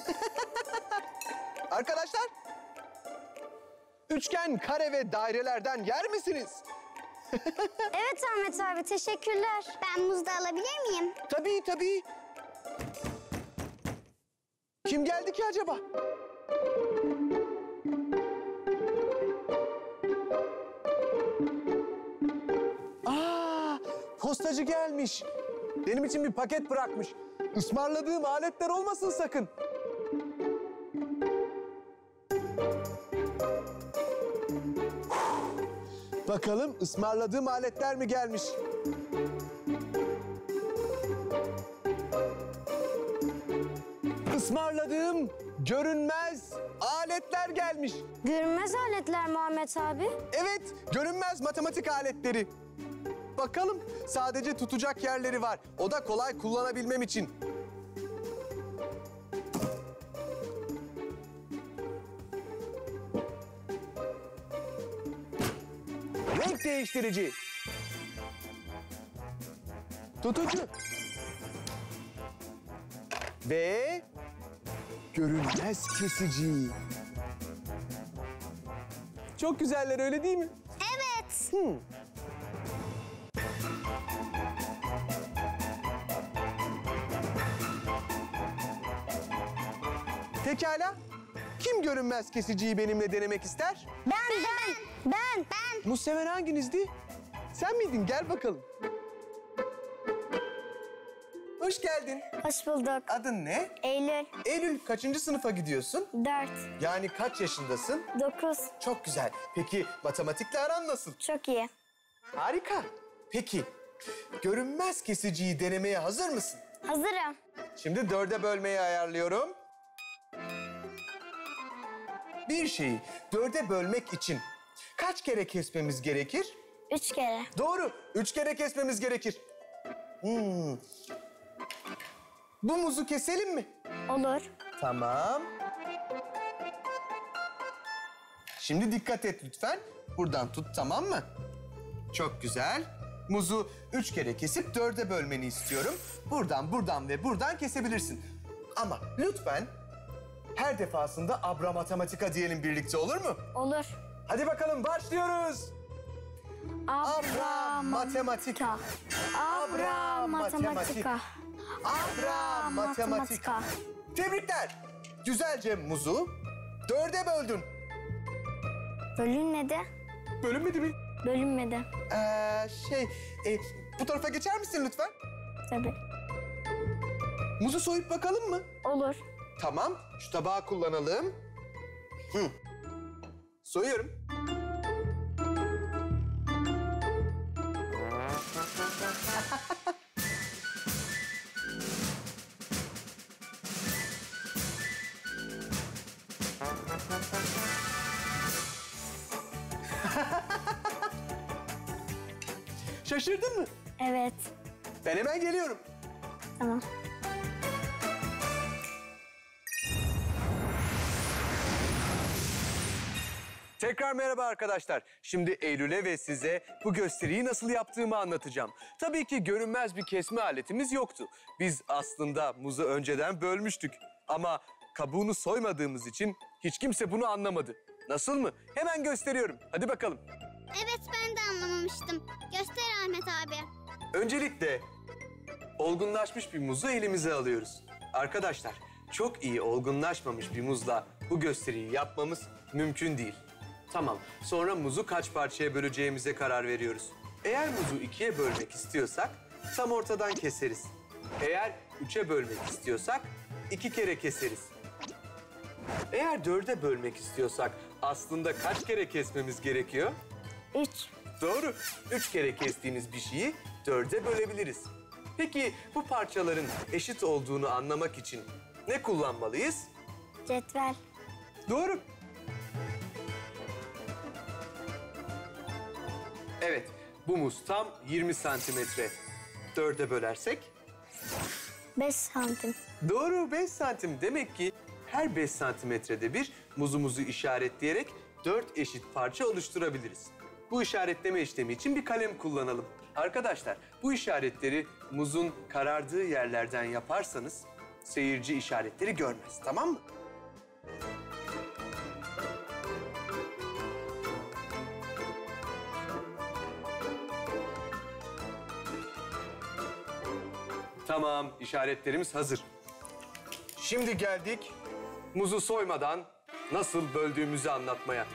Arkadaşlar, üçgen, kare ve dairelerden yer misiniz? Evet Ahmet abi teşekkürler. Ben muz da alabilir miyim? Tabii tabii. Kim geldi ki acaba? Aa, postacı gelmiş. Benim için bir paket bırakmış. Ismarladığım aletler olmasın sakın. Bakalım ısmarladığım aletler mi gelmiş? Ismarladığım görünmez aletler gelmiş. Görünmez aletler mi Ahmet abi? Evet, görünmez matematik aletleri. Bakalım sadece tutacak yerleri var. O da kolay kullanabilmem için. Renk değiştirici. Tutucu. Ve görünmez kesici. Çok güzeller öyle değil mi? Evet. Pekala. Kim görünmez kesiciyi benimle denemek ister? Ben, ben, ben. Ben. Muhtemelen hanginizdi? Sen miydin? Gel bakalım. Hoş geldin. Hoş bulduk. Adın ne? Eylül, Eylül kaçıncı sınıfa gidiyorsun? 4, Yani kaç yaşındasın? 9. Çok güzel. Peki matematikle aran nasıl? Çok iyi. Harika. Peki görünmez kesiciyi denemeye hazır mısın? Hazırım. Şimdi dörde bölmeyi ayarlıyorum. Bir şeyi dörde bölmek için kaç kere kesmemiz gerekir? 3 kere. Doğru. Üç kere kesmemiz gerekir. Hmm. Bu muzu keselim mi? Olur. Tamam. Şimdi dikkat et lütfen. Buradan tut tamam mı? Çok güzel. Muzu üç kere kesip dörde bölmeni istiyorum. Buradan, buradan ve buradan kesebilirsin. Ama lütfen her defasında abra matematika diyelim birlikte olur mu? Olur. Hadi bakalım başlıyoruz. Abra matematika. Abra matematika. Abra matematika. matematika. Tebrikler. Güzelce muzu dörde böldün. Bölünmedi. Bölünmedi mi? Bölünmedi. Ee, şey, e, bu tarafa geçer misin lütfen? Tabii. Muzu soyup bakalım mı? Olur. Tamam, şu tabağı kullanalım. Hı. Soyuyorum. Şaşırdın mı? Evet. Ben hemen geliyorum. Tamam. Tekrar merhaba arkadaşlar. Şimdi Eylül'e ve size bu gösteriyi nasıl yaptığımı anlatacağım. Tabii ki görünmez bir kesme aletimiz yoktu. Biz aslında muzu önceden bölmüştük. Ama kabuğunu soymadığımız için hiç kimse bunu anlamadı. Nasıl mı? Hemen gösteriyorum. Hadi bakalım. Evet ben de anlamamıştım. Göster Ahmet abi. Öncelikle olgunlaşmış bir muzu elimize alıyoruz. Arkadaşlar çok iyi olgunlaşmamış bir muzla bu gösteriyi yapmamız mümkün değil. Tamam sonra muzu kaç parçaya böleceğimize karar veriyoruz. Eğer muzu ikiye bölmek istiyorsak tam ortadan keseriz. Eğer üçe bölmek istiyorsak iki kere keseriz. Eğer dörde bölmek istiyorsak aslında kaç kere kesmemiz gerekiyor? 3. Doğru. Üç kere kestiğimiz bir şeyi dörde bölebiliriz. Peki bu parçaların eşit olduğunu anlamak için ne kullanmalıyız? Cetvel. Doğru. Evet, bu muz tam 20 santimetre. Dörde bölersek? 5 santim. Doğru, 5 santim. Demek ki her 5 santimetrede bir muzumuzu işaretleyerek dört eşit parça oluşturabiliriz. Bu işaretleme işlemi için bir kalem kullanalım. Arkadaşlar, bu işaretleri muzun karardığı yerlerden yaparsanız seyirci işaretleri görmez. Tamam mı? Tamam, işaretlerimiz hazır. Şimdi geldik muzu soymadan nasıl böldüğümüzü anlatmaya.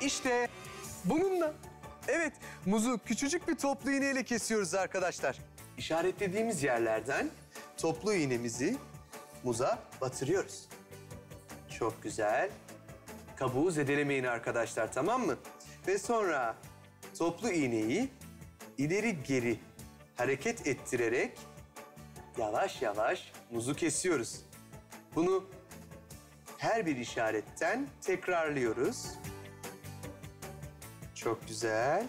İşte bununla. Evet, muzu küçücük bir toplu iğneyle kesiyoruz arkadaşlar. İşaretlediğimiz yerlerden toplu iğnemizi muza batırıyoruz. Çok güzel. Kabuğu zedelemeyin arkadaşlar, tamam mı? Ve sonra toplu iğneyi ileri geri hareket ettirerek yavaş yavaş muzu kesiyoruz. Bunu her bir işaretten tekrarlıyoruz. Çok güzel.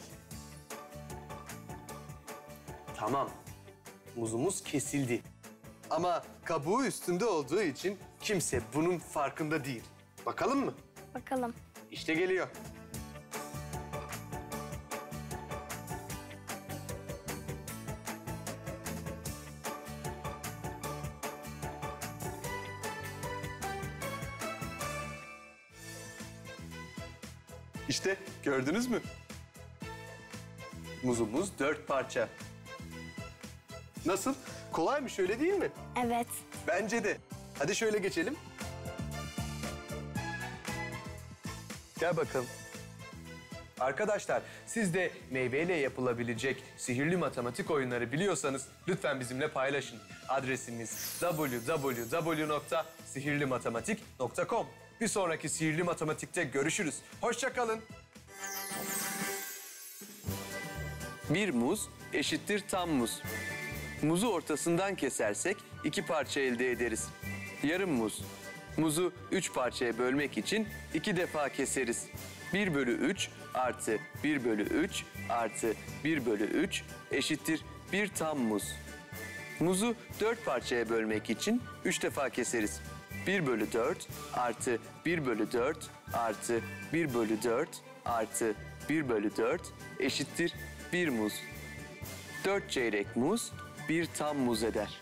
Tamam. Muzumuz kesildi. Ama kabuğu üstünde olduğu için kimse bunun farkında değil. Bakalım mı? Bakalım. İşte geliyor. İşte gördünüz mü? Muzumuz dört parça. Nasıl? Kolaymış öyle değil mi? Evet. Bence de. Hadi şöyle geçelim. Gel bakalım. Arkadaşlar siz de meyveyle yapılabilecek sihirli matematik oyunları biliyorsanız lütfen bizimle paylaşın. Adresimiz www.sihirlimatematik.com Bir sonraki Sihirli Matematik'te görüşürüz. Hoşça kalın. Bir muz eşittir tam muz. Muzu ortasından kesersek iki parça elde ederiz. Yarım muz. Muzu üç parçaya bölmek için iki defa keseriz. 1 bölü 3 artı 1 bölü 3 artı 1 bölü 3 eşittir bir tam muz. Muzu dört parçaya bölmek için üç defa keseriz. 1 bölü 4 artı 1 bölü 4 artı 1 bölü 4 artı 1 bölü 4 eşittir bir muz. 4 çeyrek muz bir tam muz eder.